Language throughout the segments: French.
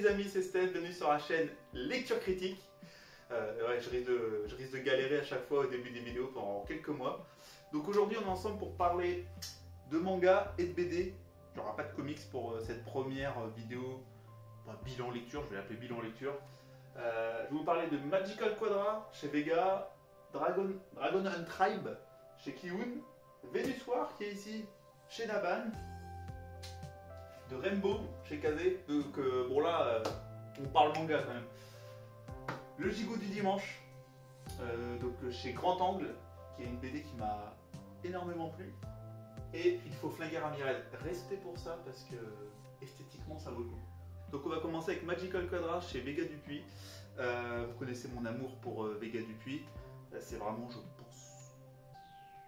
les amis, c'est Steph, bienvenue sur la chaîne Lecture Critique. Euh, ouais, je, risque de, je risque de galérer à chaque fois au début des vidéos pendant quelques mois. Donc aujourd'hui on est ensemble pour parler de manga et de BD. Il n'y aura pas de comics pour euh, cette première euh, vidéo, bilan lecture, je vais l'appeler bilan lecture. Je vais vous parler de Magical Quadra chez Vega, Dragon, Dragon and Tribe chez Kiun, Venus War qui est ici chez Naban, de Rainbow chez Kazé. Donc bon là, euh, on parle manga quand même. Le Gigot du dimanche, euh, donc euh, chez Grand Angle, qui est une BD qui m'a énormément plu. Et il faut flinguer Ramirez. Restez pour ça parce que esthétiquement ça vaut le coup. Donc on va commencer avec Magical Quadra chez Vega Dupuis. Vous connaissez mon amour pour Vega Dupuis. C'est vraiment, je pense,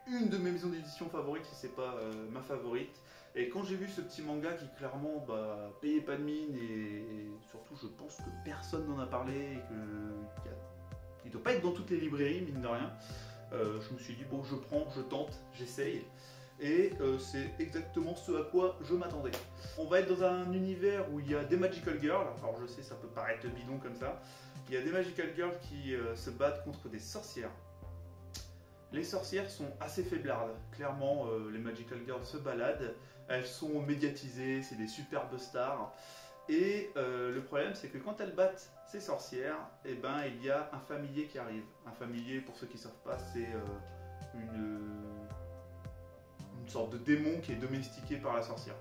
une de mes maisons d'édition favorites, si c'est pas ma favorite. Et quand j'ai vu ce petit manga qui clairement bah, payait pas de mine et, surtout je pense que personne n'en a parlé et que il doit pas être dans toutes les librairies mine de rien, euh, je me suis dit bon je prends, je tente, j'essaye. Et euh, c'est exactement ce à quoi je m'attendais. On va être dans un univers où il y a des Magical Girls, alors je sais ça peut paraître bidon comme ça, il y a des Magical Girls qui euh, se battent contre des sorcières. Les sorcières sont assez faiblardes. Clairement, les Magical Girls se baladent. Elles sont médiatisées, c'est des superbes stars. Et euh, le problème, c'est que quand elles battent ces sorcières, eh ben, il y a un familier qui arrive. Un familier, pour ceux qui ne savent pas, c'est euh, une, une sorte de démon qui est domestiqué par la sorcière.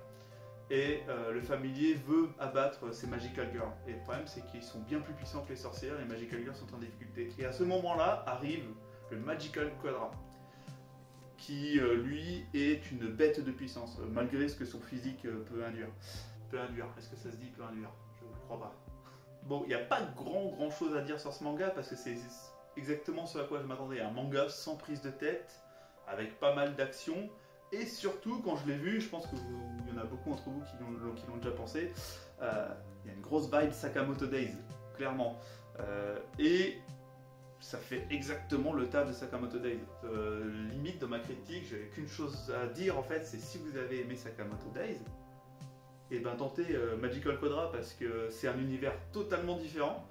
Et euh, le familier veut abattre ces Magical Girls. Et le problème, c'est qu'ils sont bien plus puissants que les sorcières. Les Magical Girls sont en difficulté. Et à ce moment-là, arrive le Magical Quadra, qui euh, lui est une bête de puissance, euh, malgré ce que son physique euh, peut induire. Peut induire, est-ce que ça se dit peut induire? Je ne crois pas. Bon, il n'y a pas grand grand chose à dire sur ce manga parce que c'est exactement ce à quoi je m'attendais. Un manga sans prise de tête, avec pas mal d'action. Et surtout, quand je l'ai vu, je pense qu'il y en a beaucoup entre vous qui l'ont déjà pensé, il y a une grosse vibe Sakamoto Days, clairement. Et ça fait exactement le taf de Sakamoto Days. Euh, limite dans ma critique, j'avais qu'une chose à dire en fait, c'est si vous avez aimé Sakamoto Days, et ben tentez euh, Magical Quadra parce que c'est un univers totalement différent,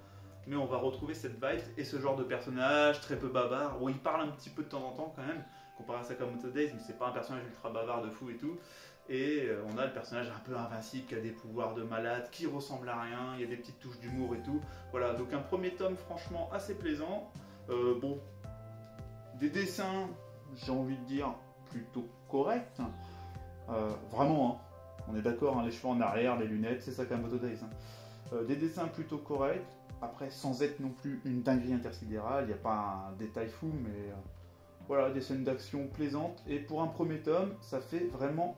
mais on va retrouver cette vibe et ce genre de personnage très peu bavard, où il parle un petit peu de temps en temps quand même, comparé à Sakamoto Days, mais c'est pas un personnage ultra bavard de fou et tout. Et euh, on a le personnage un peu invincible qui a des pouvoirs de malade, qui ressemble à rien, il y a des petites touches d'humour et tout. Voilà, donc un premier tome franchement assez plaisant. Euh, bon, des dessins, j'ai envie de dire, plutôt corrects. Euh, vraiment, hein. on est d'accord, hein, les cheveux en arrière, les lunettes, c'est Sakamoto Days. hein. Euh, des dessins plutôt corrects, après sans être non plus une dinguerie intersidérale, il n'y a pas un détail fou, mais voilà, des scènes d'action plaisantes. Et pour un premier tome, ça fait vraiment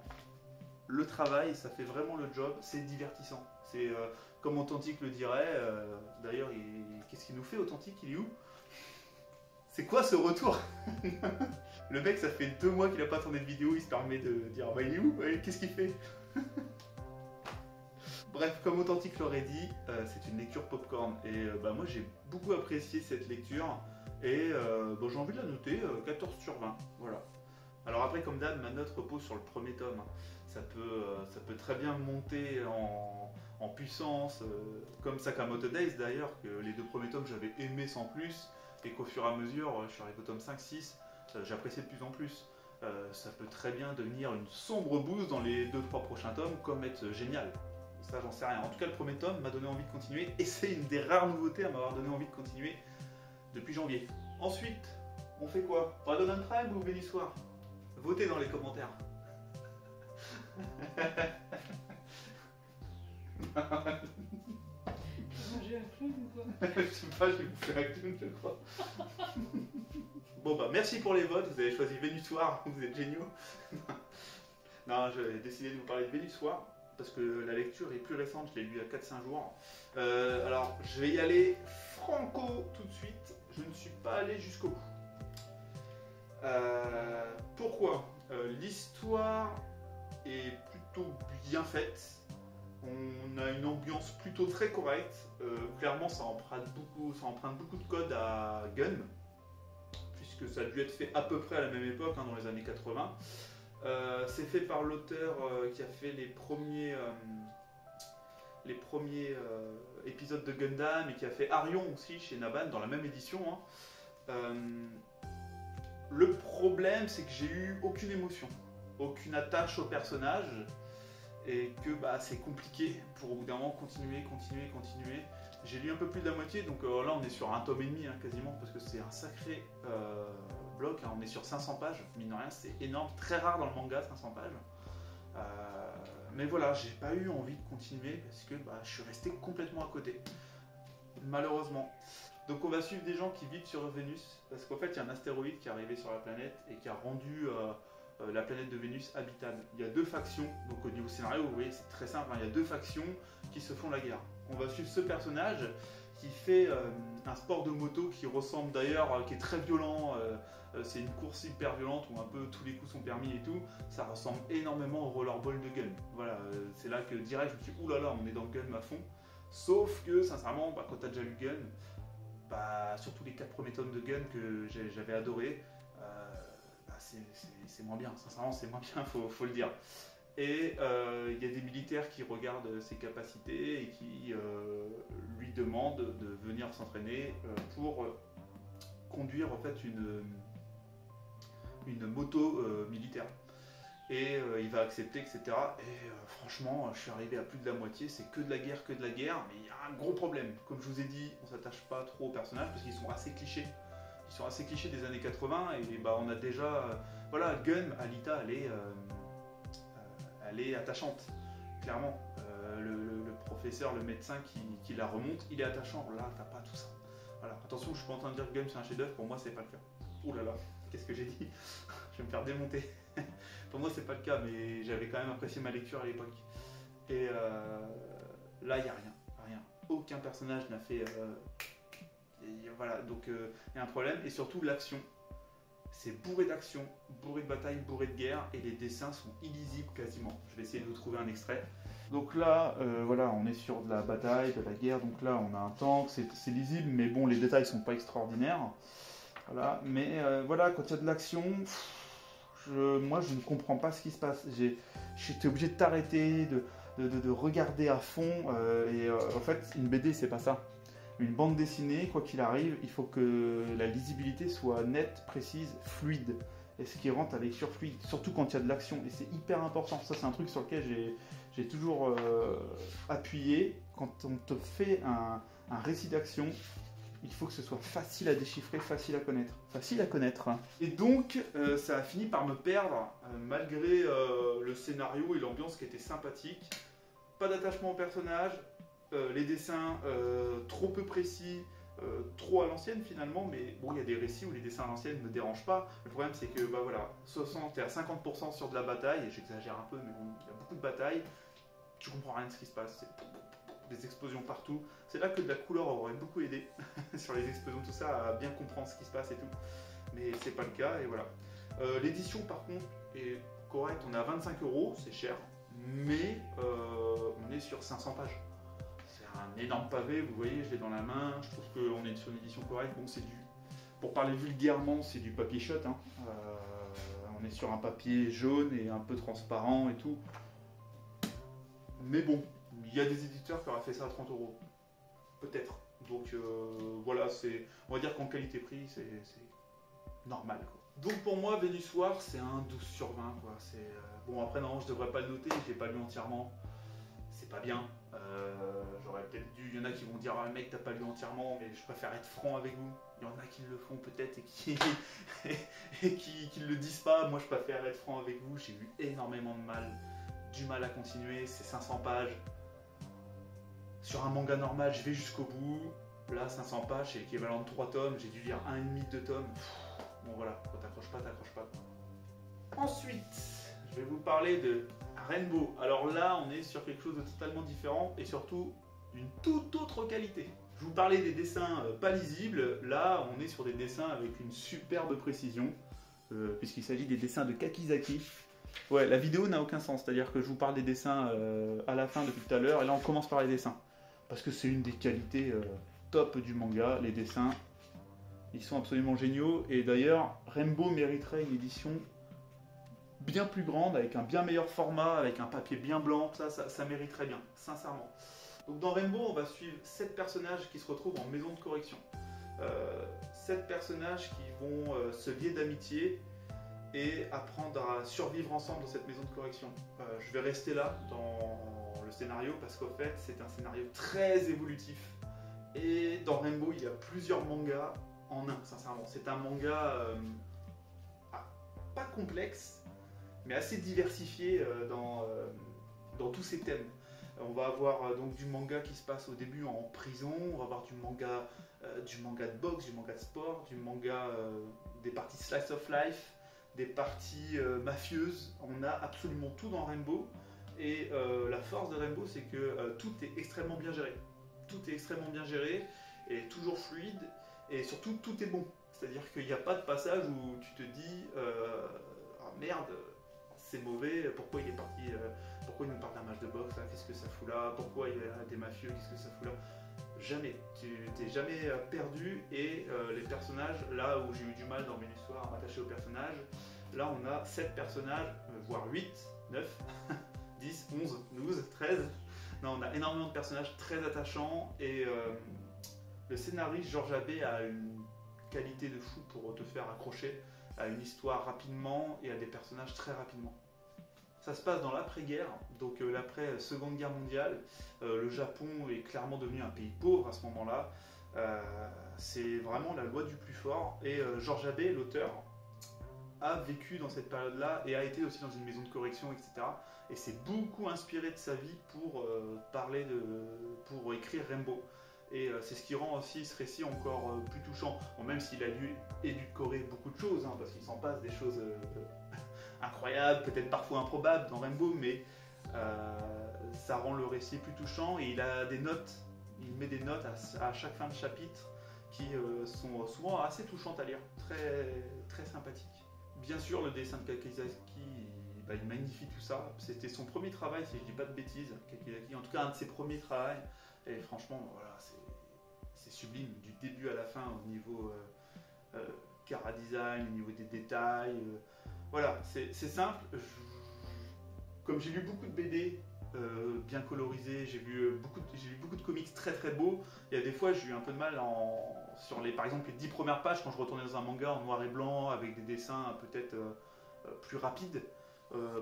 le travail, ça fait vraiment le job, c'est divertissant. C'est euh, comme Authentique le dirait, euh, d'ailleurs, il- qu'est-ce qu'il nous fait Authentique? Il est où? C'est quoi ce retour? Le mec, ça fait deux mois qu'il a pas tourné de vidéo, il se permet de dire bah, il est où? Qu'est-ce qu'il fait? Bref, comme Authentique l'aurait dit, euh, c'est une lecture popcorn. Et bah, moi, j'ai beaucoup apprécié cette lecture. Et bon, j'ai envie de la noter euh, 14 sur 20. Voilà. Alors après, comme d'hab, ma note repose sur le premier tome. Ça peut, euh, ça peut très bien monter en, puissance, euh, comme Sakamoto Days d'ailleurs, que les deux premiers tomes j'avais aimé sans plus, et qu'au fur et à mesure, euh, je suis arrivé au tome 5-6, euh, j'appréciais de plus en plus. Ça peut très bien devenir une sombre bouse dans les 2-3 prochains tomes, comme être génial. Ça, j'en sais rien. En tout cas, le premier tome m'a donné envie de continuer, et c'est une des rares nouveautés à m'avoir donné envie de continuer depuis janvier. Ensuite, on fait quoi? Dragon and Tribe ou Vénissoir Votez dans les commentaires. Manger un clown ou quoi je sais pas, je vais vous faire un clown, je crois. bon bah merci pour les votes, vous avez choisi Vénussoir, vous êtes géniaux. non, j'ai décidé de vous parler de Vénussoir parce que la lecture est plus récente, je l'ai lu il y a 4-5 jours. Euh, alors je vais y aller franco tout de suite, je ne suis pas allé jusqu'au bout. Euh, pourquoi? Euh, L'histoire est plutôt bien faite. On a une ambiance plutôt très correcte. Euh, clairement, ça emprunte, beaucoup, ça emprunte beaucoup de codes à Gun, puisque ça a dû être fait à peu près à la même époque, hein, dans les années 80. Euh, c'est fait par l'auteur euh, qui a fait les premiers, les premiers épisodes de Gundam et qui a fait Arion aussi chez Naban dans la même édition. hein. Le problème, c'est que j'ai eu aucune émotion, aucune attache au personnage et que bah, c'est compliqué pour au bout d'un moment continuer, continuer, continuer. J'ai lu un peu plus de la moitié, donc euh, là on est sur un tome et demi hein, quasiment, parce que c'est un sacré euh, bloc, hein. on est sur 500 pages, mine de rien, c'est énorme, très rare dans le manga 500 pages. Euh, mais voilà, j'ai pas eu envie de continuer parce que bah, je suis resté complètement à côté, malheureusement. Donc on va suivre des gens qui vivent sur Vénus, parce qu'en fait il y a un astéroïde qui est arrivé sur la planète et qui a rendu euh, la planète de Vénus habitable. Il y a deux factions, donc au niveau scénario, vous voyez, c'est très simple, hein, il y a deux factions qui se font la guerre. On va suivre ce personnage qui fait euh, un sport de moto qui ressemble d'ailleurs, euh, qui est très violent, c'est une course hyper violente où un peu tous les coups sont permis et tout, ça ressemble énormément au rollerball de Gun. Voilà, c'est là que direct je me dis, oulala, on est dans Gun à fond. Sauf que, sincèrement, bah, quand t'as déjà lu Gun, bah, surtout les quatre premiers tomes de Gun que j'avais adoré, c'est- moins bien. Sincèrement, c'est moins bien, faut, faut le dire. Et euh, il y a des militaires qui regardent ses capacités et qui euh, lui demandent de venir s'entraîner euh, pour conduire en fait une, une moto militaire. Et il va accepter, etc. Et franchement, je suis arrivé à plus de la moitié, c'est que de la guerre, que de la guerre, mais il y a un gros problème. Comme je vous ai dit, on s'attache pas trop aux personnages parce qu'ils sont assez clichés. Sont assez clichés des années 80 et bah, on a déjà. euh, voilà, Gun, Alita, elle est, euh, euh, elle est attachante, clairement. Le, professeur, le médecin qui, qui la remonte, il est attachant. Là, t'as pas tout ça. Voilà, attention, je suis pas en train de dire que Gun c'est un chef-d'œuvre, pour moi c'est pas le cas. Ouh là là, qu'est-ce que j'ai dit? Je vais me faire démonter. pour moi c'est pas le cas, mais j'avais quand même apprécié ma lecture à l'époque. Et là, il y a rien, rien. Aucun personnage n'a fait. Et voilà, donc euh, il y a un problème. Et surtout l'action. C'est bourré d'action, bourré de bataille, bourré de guerre, et les dessins sont illisibles quasiment. Je vais essayer de vous trouver un extrait. Donc là, euh, voilà, on est sur de la bataille, de la guerre. Donc là, on a un tank, c'est lisible, mais bon, les détails sont pas extraordinaires. Voilà, mais euh, voilà, quand il y a de l'action, moi, je ne comprends pas ce qui se passe. J'étais obligé de t'arrêter, de, de- de- de regarder à fond. et en fait, une BD, c'est pas ça. Une bande dessinée, quoi qu'il arrive, il faut que la lisibilité soit nette, précise, fluide. Et ce qui rentre avec surfluide, surtout quand il y a de l'action. Et c'est hyper important. Ça, c'est un truc sur lequel j'ai- toujours euh, appuyé. Quand on te fait un, un récit d'action, il faut que ce soit facile à déchiffrer, facile à connaître. Facile à connaître. Et donc, euh, ça a fini par me perdre, euh, malgré le scénario et l'ambiance qui était sympathique. Pas d'attachement au personnage, les dessins euh, trop peu précis, euh, trop à l'ancienne finalement, mais bon, il y a des récits où les dessins à l'ancienne ne me dérangent pas. Le problème, c'est que, bah voilà, 60 et à 50% sur de la bataille, et j'exagère un peu, mais bon, il y a beaucoup de batailles, tu comprends rien de ce qui se passe, c'est des explosions partout. C'est là que de la couleur aurait beaucoup aidé sur les explosions, tout ça, à bien comprendre ce qui se passe et tout. Mais c'est pas le cas, et voilà. Euh, L'édition, par contre, est correcte, on est à 25 euros, c'est cher, mais euh, on est sur 500 pages. Un énorme pavé, vous voyez, je l'ai dans la main, je trouve qu'on est sur une édition correcte. Bon, c'est du. Pour parler vulgairement, c'est du papier shot. hein. Euh, on est sur un papier jaune et un peu transparent et tout. Mais bon, il y a des éditeurs qui auraient fait ça à 30 euros. Peut-être. Donc euh, voilà, c'est. On va dire qu'en qualité-prix, c'est normal. Donc pour moi, Vénus War, c'est un 12 sur 20. Quoi. C'est, euh, Bon, après, non, je devrais pas le noter, je l'ai pas lu entièrement. C'est pas bien. Euh, J'aurais peut-être dû. Il y en a qui vont dire Ah, mec, t'as pas lu entièrement, mais je préfère être franc avec vous. Il y en a qui le font peut-être et qui et qui, le disent pas. Moi, je préfère être franc avec vous. J'ai eu énormément de mal, du mal à continuer. C'est 500 pages. Sur un manga normal, je vais jusqu'au bout. Là, 500 pages, c'est équivalent de 3 tomes. J'ai dû lire 1,5 2 tomes. Bon, voilà, quand t'accroches pas, t'accroches pas. Ensuite, je vais vous parler de Rainbow. Alors là, on est sur quelque chose de totalement différent et surtout d'une toute autre qualité. Je vous parlais des dessins euh, pas lisibles. Là, on est sur des dessins avec une superbe précision, euh, puisqu'il s'agit des dessins de Kakizaki. Ouais, la vidéo n'a aucun sens, c'est-à-dire que je vous parle des dessins euh, à la fin depuis tout à l'heure, et là on commence par les dessins. Parce que c'est une des qualités top du manga, les dessins. Ils sont absolument géniaux, et d'ailleurs, Rainbow mériterait une édition bien plus grande, avec un bien meilleur format, avec un papier bien blanc, ça, ça, ça mériterait bien, sincèrement. Donc dans Rainbow, on va suivre 7 personnages qui se retrouvent en maison de correction. Euh, 7 personnages qui vont euh, se lier d'amitié et apprendre à survivre ensemble dans cette maison de correction. Euh, je vais rester là dans le scénario parce qu'au fait, c'est un scénario très évolutif. Et dans Rainbow, il y a plusieurs mangas en un, sincèrement. C'est un manga euh, ah, pas complexe, mais assez diversifié euh, dans, euh, dans tous ses thèmes. Euh, On va avoir donc du manga qui se passe au début en prison, on va avoir du manga, du manga de boxe, du manga de sport, du manga des parties slice of life, des parties mafieuses. On a absolument tout dans Rainbow. Et la force de Rainbow, c'est que tout est extrêmement bien géré. Tout est extrêmement bien géré et toujours fluide. Et surtout, tout est bon. C'est-à-dire qu'il n'y a pas de passage où tu te dis Ah merde, c'est mauvais, pourquoi il est parti, euh, pourquoi il nous parle d'un match de boxe, là, qu'est-ce que ça fout là, pourquoi il y a des mafieux, qu'est-ce que ça fout là Jamais, tu t'es jamais euh, perdu et euh, les personnages, là où j'ai eu du mal dans mes histoires à m'attacher aux personnages, là on a 7 personnages, voire 8, 9, 10, 11, 12, 13. Non, on a énormément de personnages très attachants et le scénariste Georges Abbé a une qualité de fou pour te faire accrocher à une histoire rapidement et à des personnages très rapidement. Ça se passe dans l'après-guerre, donc euh, l'après-seconde guerre mondiale. Euh, le Japon est clairement devenu un pays pauvre à ce moment-là. Euh, c'est vraiment la loi du plus fort. Et euh, Georges Abbé, l'auteur, a vécu dans cette période-là et a été aussi dans une maison de correction, etc. Et s'est beaucoup inspiré de sa vie pour euh, parler de, pour écrire Rainbow. Et euh, c'est ce qui rend aussi ce récit encore euh, plus touchant. Même s'il a dû édulcorer beaucoup de choses, hein, parce qu'il s'en passe des choses euh, incroyables, peut-être parfois improbables dans Rainbow, mais euh, ça rend le récit plus touchant. Et il a des notes, il met des notes à, chaque fin de chapitre qui euh, sont souvent assez touchantes à lire, très, très sympathiques. Bien sûr, le dessin de Kakizaki, il, bah, il magnifie tout ça. C'était son premier travail, si je dis pas de bêtises, Kakizaki. En tout cas, un de ses premiers travaux. Et franchement, voilà, c'est c'est sublime du début à la fin au niveau euh, euh, cara design, au niveau des détails. Voilà, c'est simple. Comme j'ai lu beaucoup de BD euh, bien colorisés, j'ai vu, euh, lu beaucoup de comics très très beaux, il y a des fois j'ai eu un peu de mal sur les, par exemple les 10 premières pages quand je retournais dans un manga en noir et blanc avec des dessins peut-être euh, euh, plus rapides.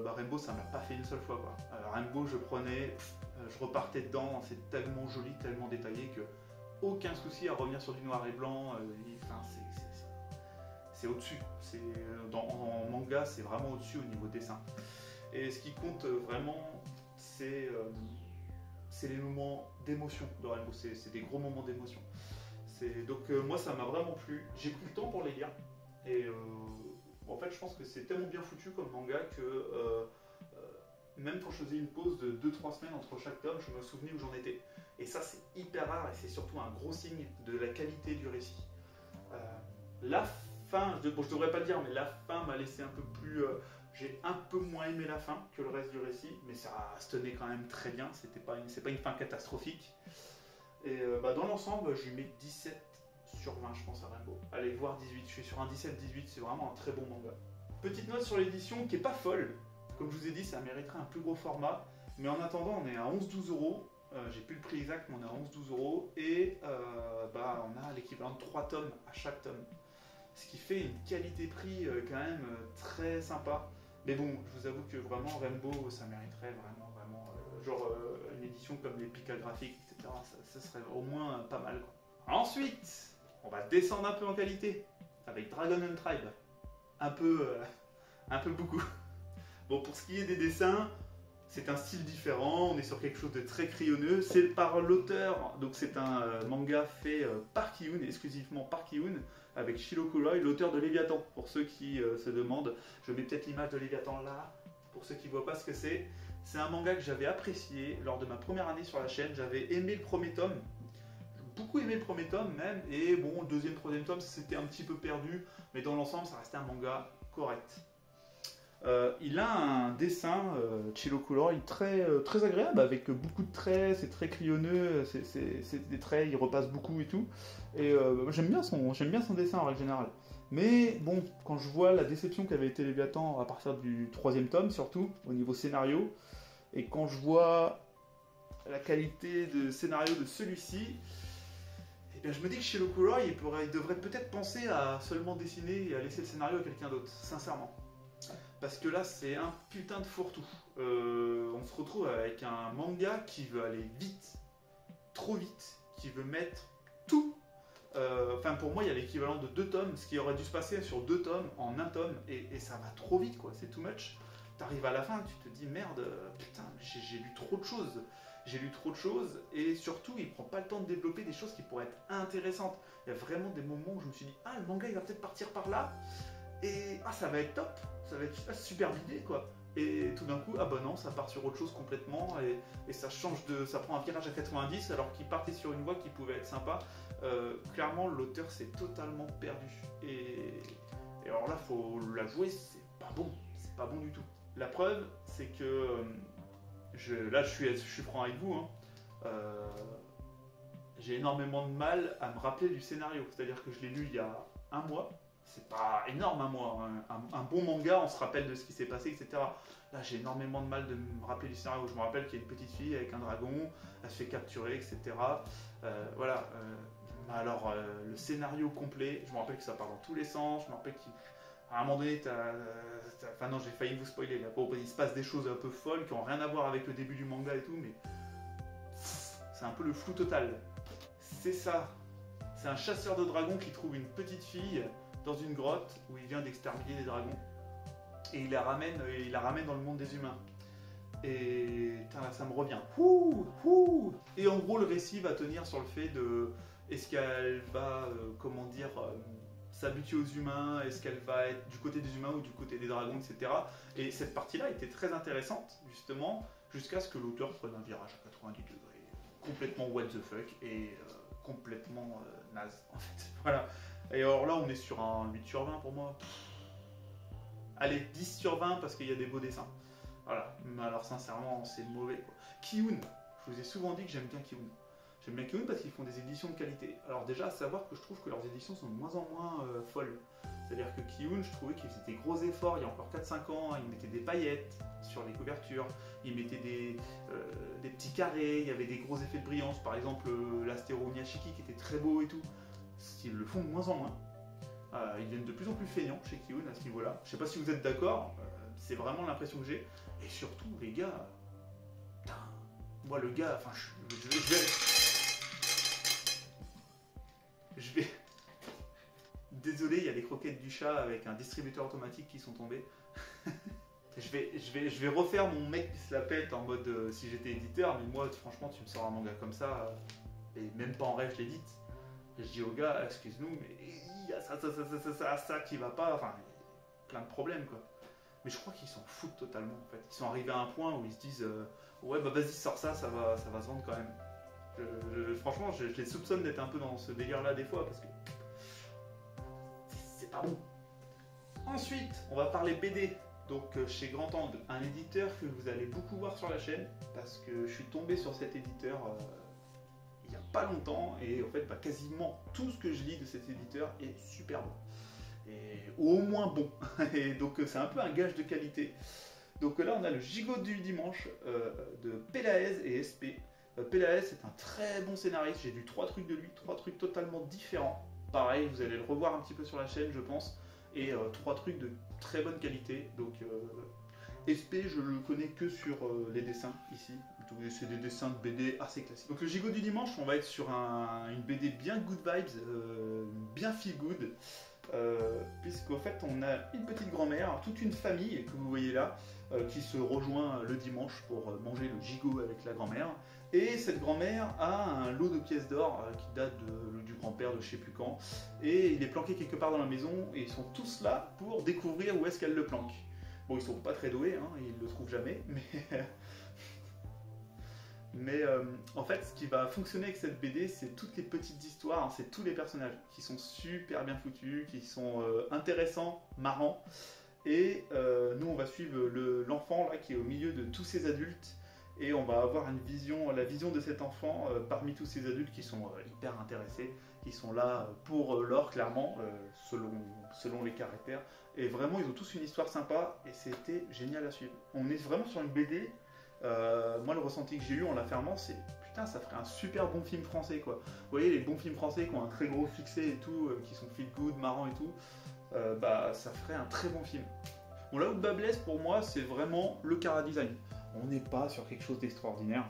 Bah, Rainbow ça m'a pas fait une seule fois. Euh, Rainbow je prenais, je repartais dedans, c'est tellement joli, tellement détaillé que aucun souci à revenir sur du noir et blanc. C'est- au-dessus. C'est euh, dans- en manga, c'est vraiment au-dessus au niveau dessin. Et ce qui compte vraiment, c'est euh, les moments d'émotion de Rainbow. C'est des gros moments d'émotion. Donc euh, moi, ça m'a vraiment plu. J'ai pris le temps pour les lire. Et en fait, je pense que c'est tellement bien foutu comme manga que même quand je faisais une pause de 2-3 semaines entre chaque tome, je me souvenais où j'en étais. Et ça, c'est hyper rare et c'est surtout un gros signe de la qualité du récit. Euh, je, bon, devrais pas le dire, mais la fin m'a laissé un peu plus. euh, j'ai un peu moins aimé la fin que le reste du récit, mais ça se tenait quand même très bien. C'était pas une, pas une fin catastrophique. Et euh, bah, dans l'ensemble, je lui mets 17 sur 20, je pense, à Rainbow. Allez voir 18, je suis sur un 17-18, c'est vraiment un très bon manga. Petite note sur l'édition qui est pas folle. Comme je vous ai dit, ça mériterait un plus gros format. Mais en attendant, on est à 11-12 euros. Euh, J'ai plus le prix exact, mais on est à 11-12 euros. Et bah, on a l'équivalent de 3 tomes à chaque tome. Ce qui fait une qualité-prix euh, quand même euh, très sympa. Mais bon, je vous avoue que vraiment Rainbow, ça mériterait vraiment, vraiment, euh, genre une édition comme les Pika graphiques, etc. Ça, serait au moins pas mal. Ensuite, on va descendre un peu en qualité avec Dragon and Tribe. Un peu, un peu beaucoup. Bon, pour ce qui est des dessins, c'est un style différent, on est sur quelque chose de très crayonneux. C'est par l'auteur, donc c'est un euh, manga fait euh, par Kiyun, exclusivement par Kiyun, avec Shiro Kuroi, l'auteur de Léviathan. Pour ceux qui euh, se demandent, je mets peut-être l'image de Léviathan là, pour ceux qui ne voient pas ce que c'est. C'est un manga que j'avais apprécié lors de ma première année sur la chaîne. J'avais aimé le premier tome, beaucoup aimé le premier tome même, et bon, le deuxième, troisième tome, c'était un petit peu perdu, mais dans l'ensemble, ça restait un manga correct. Euh, il a un dessin, euh, Chilo Color, très, euh, très agréable, avec beaucoup de traits, c'est très crayonneux, c'est- des traits, il repasse beaucoup et tout. Et euh, j'aime bien, son- j'aime bien son dessin en règle générale. Mais bon, quand je vois la déception qu'avait été Léviathan à partir du troisième tome, surtout au niveau scénario, et quand je vois la qualité de scénario de celui-ci, eh bien, je me dis que chez le Kuroy, il, pourrait- il devrait peut-être penser à seulement dessiner et à laisser le scénario à quelqu'un d'autre, sincèrement. Parce que là, c'est un putain de fourre-tout. Euh, on se retrouve avec un manga qui veut aller vite, trop vite, qui veut mettre tout. Euh, Enfin, pour moi, il y a l'équivalent de deux tomes, ce qui aurait dû se passer sur deux tomes en un tome, et, et ça va trop vite, quoi. C'est too much. T'arrives à la fin, tu te dis merde, putain, j'ai lu trop de choses. J'ai lu trop de choses, et surtout, il prend pas le temps de développer des choses qui pourraient être intéressantes. Il y a vraiment des moments où je me suis dit, ah, le manga, il va peut-être partir par là, et ah, ça va être top, ça va être super l'idée, quoi. Et tout d'un coup, ah bah non, ça part sur autre chose complètement, et, ça change de. ça prend un virage à 90 alors qu'il partait sur une voie qui pouvait être sympa. Euh, clairement, l'auteur s'est totalement perdu. Et, alors là, faut l'avouer, c'est pas bon, c'est pas bon du tout. La preuve, c'est que. euh, je, là, je suis, je suis franc avec vous, hein. Euh, j'ai énormément de mal à me rappeler du scénario. C'est-à-dire que je l'ai lu il y a un mois. C'est pas énorme un mois. hein. Un, bon manga, on se rappelle de ce qui s'est passé, etc. Là, j'ai énormément de mal de me rappeler du scénario. Je me rappelle qu'il y a une petite fille avec un dragon, elle se fait capturer, etc. Euh, voilà. euh, alors, euh, le scénario complet, je me rappelle que ça part dans tous les sens. Je me rappelle qu'à un moment donné, t'as- Enfin, non, j'ai failli vous spoiler. Il se passe des choses un peu folles qui n'ont rien à voir avec le début du manga et tout, mais c'est un peu le flou total. C'est ça. C'est un chasseur de dragons qui trouve une petite fille dans une grotte où il vient d'exterminer des dragons. Et il la ramène, et il la ramène dans le monde des humains. Et putain, là, ça me revient. Ouh, ouh. Et en gros, le récit va tenir sur le fait de est-ce qu'elle va, euh, comment dire, euh, s'habituer aux humains Est-ce qu'elle va être du côté des humains ou du côté des dragons, etc. Et cette partie-là était très intéressante, justement, jusqu'à ce que l'auteur prenne un virage à 90 degrés, complètement what the fuck et euh, complètement euh, naze, en fait. Voilà. Et alors là, on est sur un 8 sur 20 pour moi. Allez, 10 sur 20 parce qu'il y a des beaux dessins. Voilà. Mais alors, sincèrement, c'est mauvais. Quoi. Je vous ai souvent dit que j'aime bien Kiun. J'aime bien Kiun parce qu'ils font des éditions de qualité. Alors, déjà, à savoir que je trouve que leurs éditions sont de moins en moins euh, folles. C'est-à-dire que Kiun, je trouvais qu'ils faisaient des gros efforts il y a encore 4-5 ans. Ils mettaient des paillettes sur les couvertures, ils mettaient des, euh, des petits carrés, il y avait des gros effets de brillance. Par exemple, euh, l'Astéro Miyashiki qui était très beau et tout. Ils le font de moins en moins. Euh, ils deviennent de plus en plus feignants chez Kiun à ce niveau-là. Je sais pas si vous êtes d'accord, euh, c'est vraiment l'impression que j'ai. Et surtout, les gars, moi le gars, enfin, je, je vais- je vais. Désolé, il y a des croquettes du chat avec un distributeur automatique qui sont tombées. je, vais, refaire mon mec qui se la pète en mode euh, si j'étais éditeur, mais moi, franchement, tu me sors un manga comme ça, et même pas en rêve, je l'édite. Je dis au gars, excuse-nous, mais il y a ça, ça, ça, ça, ça, ça, ça qui va pas, enfin, plein de problèmes quoi. Mais je crois qu'ils s'en foutent totalement en fait. Ils sont arrivés à un point où ils se disent, euh, ouais, bah vas-y, sors ça, ça va, ça va se vendre quand même. Franchement, je, les soupçonne d'être un peu dans ce délire-là des fois parce que c'est pas bon. Ensuite, on va parler BD. Donc euh, chez Grand Angle, un éditeur que vous allez beaucoup voir sur la chaîne parce que je suis tombé sur cet éditeur euh, pas longtemps et en fait bah, quasiment tout ce que je lis de cet éditeur est super bon. Et, au moins bon. Et donc euh, c'est un peu un gage de qualité. Donc euh, là on a le gigot du dimanche euh, de Pelaez et SP. Euh, c'est un très bon scénariste, j'ai lu trois trucs de lui, trois trucs totalement différents. Pareil, vous allez le revoir un petit peu sur la chaîne je pense. Et trois trucs de très bonne qualité. Donc SP, je le connais que sur euh, les dessins ici. C'est des dessins de BD assez classiques. Donc le gigot du dimanche, on va être sur un- une BD bien good vibes, euh, bien feel good. Euh, puisqu'au fait on a une petite grand-mère, toute une famille que vous voyez là, qui se rejoint le dimanche pour manger le gigot avec la grand-mère. Et cette grand-mère a un lot de pièces d'or qui date du grand-père de je sais plus quand. Et il est planqué quelque part dans la maison et ils sont tous là pour découvrir où est-ce qu'elle le planque. Bon, ils sont pas très doués, hein, ils le trouvent jamais, mais. Euh, en fait, ce qui va fonctionner avec cette BD, c'est toutes les petites histoires, hein, c'est tous les personnages qui sont super bien foutus, qui sont euh, intéressants, marrants. Et euh, nous, on va suivre le- l'enfant là qui est au milieu de tous ces adultes, et on va avoir la vision de cet enfant euh, parmi tous ces adultes qui sont euh, hyper intéressés, qui sont là pour euh, l'or clairement, selon, les caractères. Et vraiment, ils ont tous une histoire sympa, et c'était génial à suivre. On est vraiment sur une BD moi, le ressenti que j'ai eu en la fermant, c'est putain, ça ferait un super bon film français quoi. Vous voyez, les bons films français qui ont un très gros succès et tout, qui sont feel good, marrants et tout, bah ça ferait un très bon film. Bon, là où le bas blesse pour moi, c'est vraiment le cara design. On n'est pas sur quelque chose d'extraordinaire.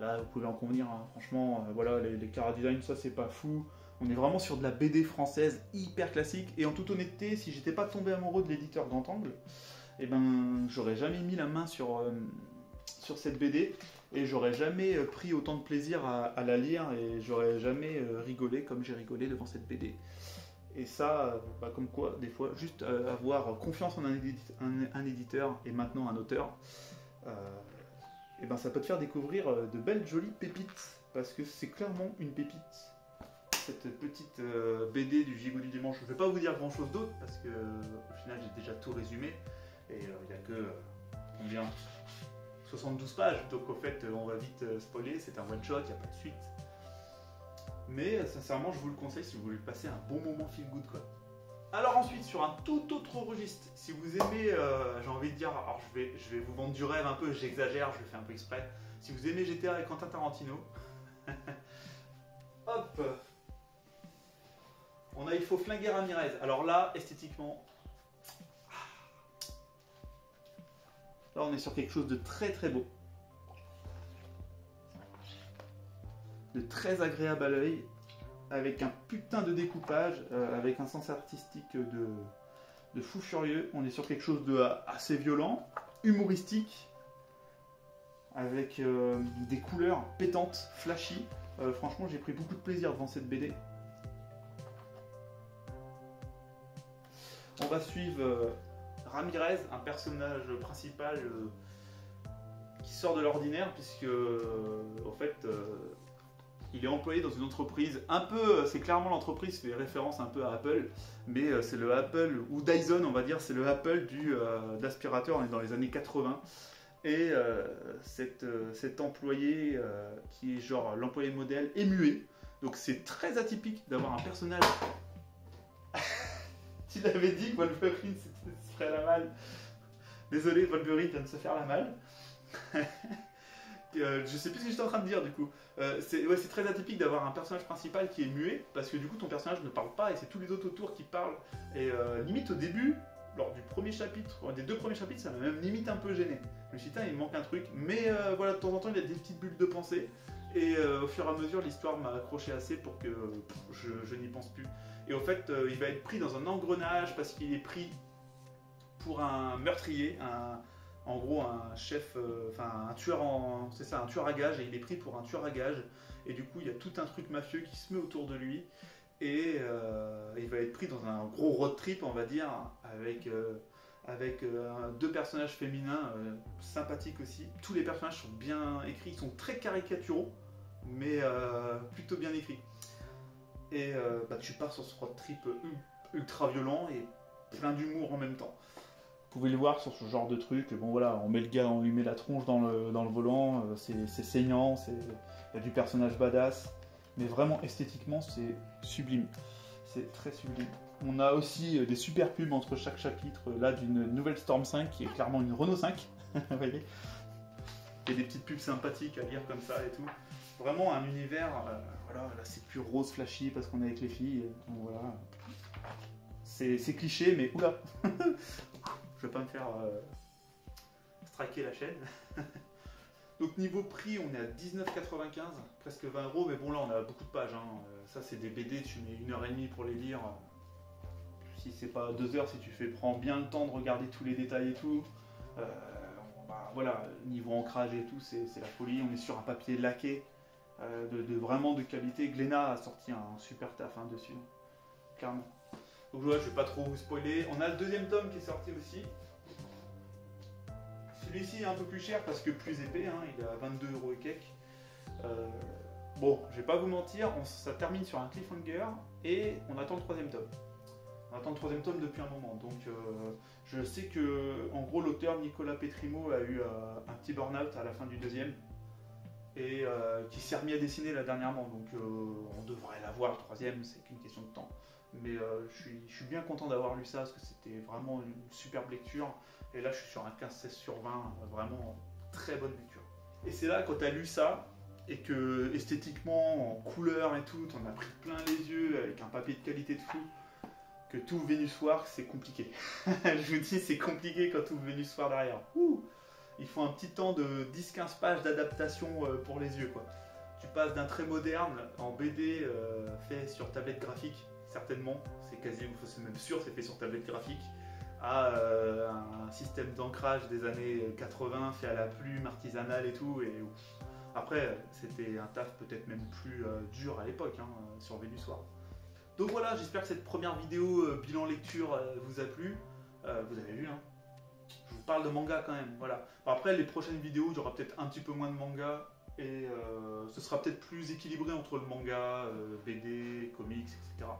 Là, vous pouvez en convenir, hein. franchement, euh, voilà, les, les design, ça c'est pas fou. On est vraiment sur de la BD française hyper classique. Et en toute honnêteté, si j'étais pas tombé amoureux de l'éditeur Grand Angle, eh ben, j'aurais jamais mis la main sur, euh, cette BD et j'aurais jamais euh, pris autant de plaisir à, la lire et j'aurais jamais rigolé comme j'ai rigolé devant cette BD. Et ça, bah, comme quoi, des fois, juste avoir confiance en un éditeur et maintenant un auteur, euh, eh ben, ça peut te faire découvrir euh, de belles, jolies pépites. Parce que c'est clairement une pépite. Cette petite euh, BD du Gigot du Dimanche. Je vais pas vous dire grand chose d'autre parce que au final j'ai déjà tout résumé. Et il n'y a que combien? 72 pages. Donc au fait, on va vite spoiler. C'est un one shot, il n'y a pas de suite. Mais sincèrement, je vous le conseille si vous voulez passer un bon moment feel good quoi. Alors ensuite, sur un tout autre registre, si vous aimez, euh, j'ai envie de dire, alors je vais, je vais vous vendre du rêve un peu, j'exagère, je le fais un peu exprès. Si vous aimez GTA et Quentin Tarantino, hop, on a Il faut flinguer Ramirez. Alors là, esthétiquement, là on est sur quelque chose de très très beau, de très agréable à l'œil, avec un putain de découpage, euh, avec un sens artistique de, de fou furieux. On est sur quelque chose de euh, assez violent, humoristique, avec euh, des couleurs pétantes, flashy. Franchement, j'ai pris beaucoup de plaisir devant cette BD. On va suivre Ramirez, un personnage principal qui sort de l'ordinaire, puisque, en fait, il est employé dans une entreprise un peu, c'est clairement l'entreprise fait référence un peu à Apple, mais euh, c'est le Apple, ou Dyson, on va dire, c'est le Apple du euh, d'aspirateur, on est dans les années 80. Et euh, cet, employé, qui est genre l'employé modèle, est muet. Donc c'est très atypique d'avoir un personnage. tu l'avais dit que Wolverine se ferait la malle. Désolé, Wolverine vient de se faire la malle. Euh, je sais plus ce que j'étais en train de dire du coup. Euh, c'est très atypique d'avoir un personnage principal qui est muet parce que du coup ton personnage ne parle pas et c'est tous les autres autour qui parlent. Et euh, limite au début, lors du premier chapitre, des deux premiers chapitres, ça m'a même limite un peu gêné. Je me suis dit, il manque un truc. Mais voilà, de temps en temps, il y a des petites bulles de pensée. Et au fur et à mesure, l'histoire m'a accroché assez pour que je, je n'y pense plus. Et au fait, il va être pris dans un engrenage parce qu'il est pris pour un meurtrier, un, en gros un chef, euh, enfin un tueur en, c'est ça, un tueur à gage, et il est pris pour un tueur à gage. Et du coup, il y a tout un truc mafieux qui se met autour de lui. Et euh, il va être pris dans un gros road trip, on va dire, avec, euh, deux personnages féminins sympathiques aussi. Tous les personnages sont bien écrits, ils sont très caricaturaux, mais plutôt bien écrits. Et bah, tu pars sur ce road trip ul- ultra violent et plein d'humour en même temps. Vous pouvez le voir sur ce genre de truc. Bon voilà, on met le gars, on lui met la tronche dans le, volant, euh, c'est saignant, il y a du personnage badass, mais vraiment esthétiquement c'est sublime. C'est très sublime. On a aussi euh, des super pubs entre chaque chapitre, euh, là d'une nouvelle Storm 5 qui est clairement une Renault 5. Vous voyez? Il y a des petites pubs sympathiques à lire comme ça et tout. Vraiment un univers, voilà, là c'est plus rose flashy parce qu'on est avec les filles. Voilà. C'est cliché, mais oula Je vais pas me faire euh, striker la chaîne. Donc niveau prix, on est à 19,95, presque 20 euros, mais bon là on a beaucoup de pages. hein. Euh, Ça c'est des BD, tu mets une heure et demie pour les lire. Si c'est pas deux heures, si tu fais, prends bien le temps de regarder tous les détails et tout. Euh, voilà, niveau ancrage et tout, c'est la folie. On est sur un papier laqué, euh, de, de vraiment de qualité. Glénat a sorti un super taf hein, dessus, clairement. Donc voilà, je vais pas trop vous spoiler. On a le deuxième tome qui est sorti aussi. Celui-ci est un peu plus cher parce que plus épais, hein, il est à 22 euros et quelques. Euh, bon, je vais pas vous mentir, ça termine sur un cliffhanger et on attend le troisième tome. On attend le troisième tome depuis un moment. Donc euh, je sais que gros l'auteur Nicolas Petrimo a eu euh, un petit burn-out à la fin du deuxième et qui s'est remis à dessiner là dernièrement. Donc on devrait l'avoir le troisième, c'est qu'une question de temps. Mais euh, je, suis, bien content d'avoir lu ça parce que c'était vraiment une superbe lecture. Et là je suis sur un 15-16 sur 20, euh, vraiment très bonne lecture. Et c'est là, quand tu as lu ça, et que esthétiquement, en couleur et tout, t'en as pris plein les yeux avec un papier de qualité de fou, que tout Venus War, c'est compliqué. Je vous dis, c'est compliqué quand tout Venus War derrière. Il faut un petit temps de 10-15 pages d'adaptation euh, pour les yeux. Quoi. Tu passes d'un très moderne en BD euh, fait sur tablette graphique, certainement, c'est quasi, même sûr, c'est fait sur tablette graphique, à euh, un système d'ancrage des années 80 fait à la plume, artisanale et tout. Et après, c'était un taf peut-être même plus dur à l'époque hein, sur Venus War. Donc voilà, j'espère que cette première vidéo bilan lecture vous a plu. vous avez vu, hein, je vous parle de manga quand même. Voilà. Après, les prochaines vidéos, il y aura peut-être un petit peu moins de manga et euh, ce sera peut-être plus équilibré entre le manga, euh, BD, comics, etc.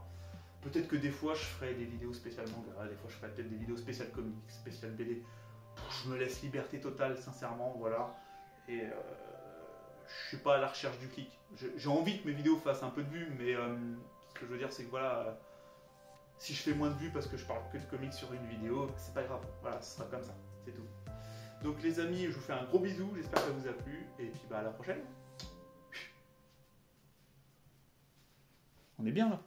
Peut-être que des fois, je ferai des vidéos spéciales manga, des fois, je ferai peut-être des vidéos spéciales comics, spéciales BD. Je me laisse liberté totale, sincèrement, voilà. Et euh, je suis pas à la recherche du clic. J'ai envie que mes vidéos fassent un peu de vues, mais euh, ce que je veux dire, c'est que voilà si je fais moins de vues parce que je parle que de comics sur une vidéo, c'est pas grave. Voilà, ce sera comme ça, c'est tout. Donc les amis, je vous fais un gros bisou, j'espère que ça vous a plu, et puis bah à la prochaine. On est bien là